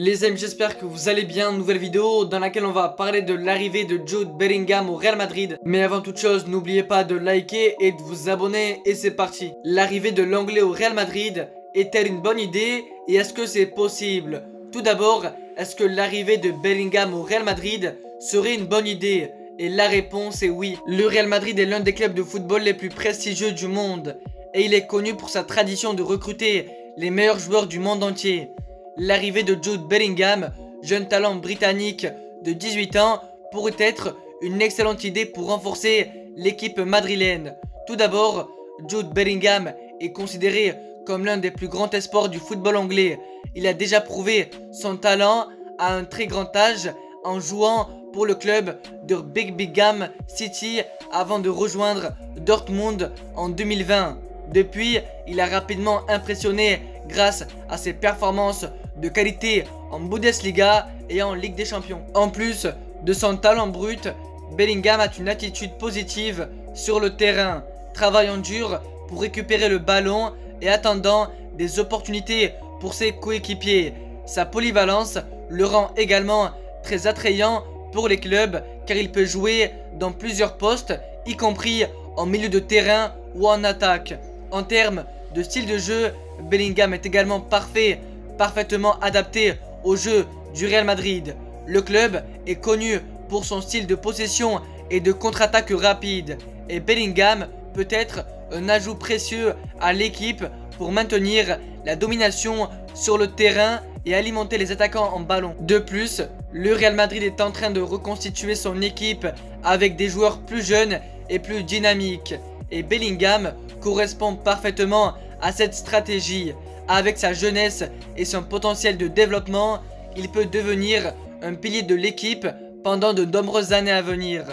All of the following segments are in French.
Les amis, j'espère que vous allez bien. Nouvelle vidéo dans laquelle on va parler de l'arrivée de Jude Bellingham au Real Madrid. Mais avant toute chose, n'oubliez pas de liker et de vous abonner. Et c'est parti. L'arrivée de l'anglais au Real Madrid est-elle une bonne idée? Et est-ce que c'est possible? Tout d'abord, est-ce que l'arrivée de Bellingham au Real Madrid serait une bonne idée? Et la réponse est oui. Le Real Madrid est l'un des clubs de football les plus prestigieux du monde. Et il est connu pour sa tradition de recruter les meilleurs joueurs du monde entier l'arrivée de Jude Bellingham, jeune talent britannique de 18 ans, pourrait être une excellente idée pour renforcer l'équipe madrilène. Tout d'abord, Jude Bellingham est considéré comme l'un des plus grands espoirs du football anglais. Il a déjà prouvé son talent à un très grand âge en jouant pour le club de Big Bigham City avant de rejoindre Dortmund en 2020. Depuis, il a rapidement impressionné grâce à ses performances de qualité en Bundesliga et en Ligue des Champions. En plus de son talent brut, Bellingham a une attitude positive sur le terrain, travaillant dur pour récupérer le ballon et attendant des opportunités pour ses coéquipiers. Sa polyvalence le rend également très attrayant pour les clubs car il peut jouer dans plusieurs postes, y compris en milieu de terrain ou en attaque. En termes de style de jeu, Bellingham est également parfait parfaitement adapté au jeu du Real Madrid. Le club est connu pour son style de possession et de contre-attaque rapide et Bellingham peut être un ajout précieux à l'équipe pour maintenir la domination sur le terrain et alimenter les attaquants en ballon. De plus, le Real Madrid est en train de reconstituer son équipe avec des joueurs plus jeunes et plus dynamiques et Bellingham correspond parfaitement à cette stratégie. Avec sa jeunesse et son potentiel de développement, il peut devenir un pilier de l'équipe pendant de nombreuses années à venir.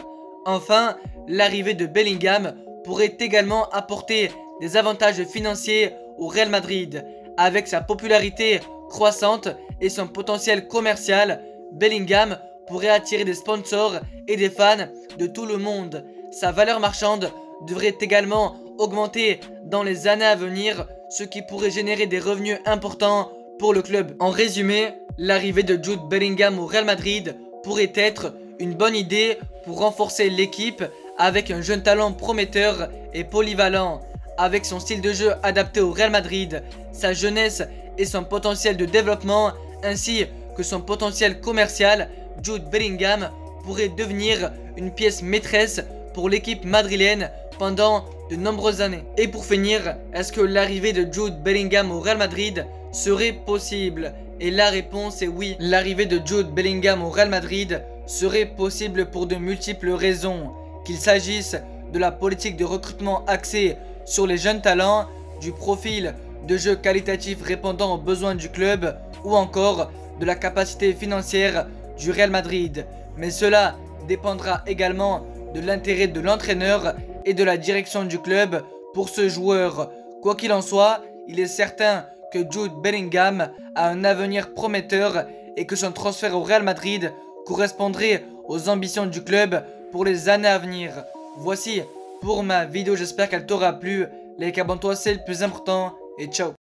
Enfin, l'arrivée de Bellingham pourrait également apporter des avantages financiers au Real Madrid. Avec sa popularité croissante et son potentiel commercial, Bellingham pourrait attirer des sponsors et des fans de tout le monde. Sa valeur marchande devrait également augmenter dans les années à venir ce qui pourrait générer des revenus importants pour le club. En résumé, l'arrivée de Jude Bellingham au Real Madrid pourrait être une bonne idée pour renforcer l'équipe avec un jeune talent prometteur et polyvalent. Avec son style de jeu adapté au Real Madrid, sa jeunesse et son potentiel de développement, ainsi que son potentiel commercial, Jude Bellingham pourrait devenir une pièce maîtresse pour l'équipe madrilène pendant de nombreuses années. Et pour finir, est-ce que l'arrivée de Jude Bellingham au Real Madrid serait possible? Et la réponse est oui. L'arrivée de Jude Bellingham au Real Madrid serait possible pour de multiples raisons. Qu'il s'agisse de la politique de recrutement axée sur les jeunes talents, du profil de jeu qualitatif répondant aux besoins du club ou encore de la capacité financière du Real Madrid. Mais cela dépendra également de l'intérêt de l'entraîneur et de la direction du club pour ce joueur. Quoi qu'il en soit, il est certain que Jude Bellingham a un avenir prometteur et que son transfert au Real Madrid correspondrait aux ambitions du club pour les années à venir. Voici pour ma vidéo, j'espère qu'elle t'aura plu. Les abonne-toi, c'est le plus important et ciao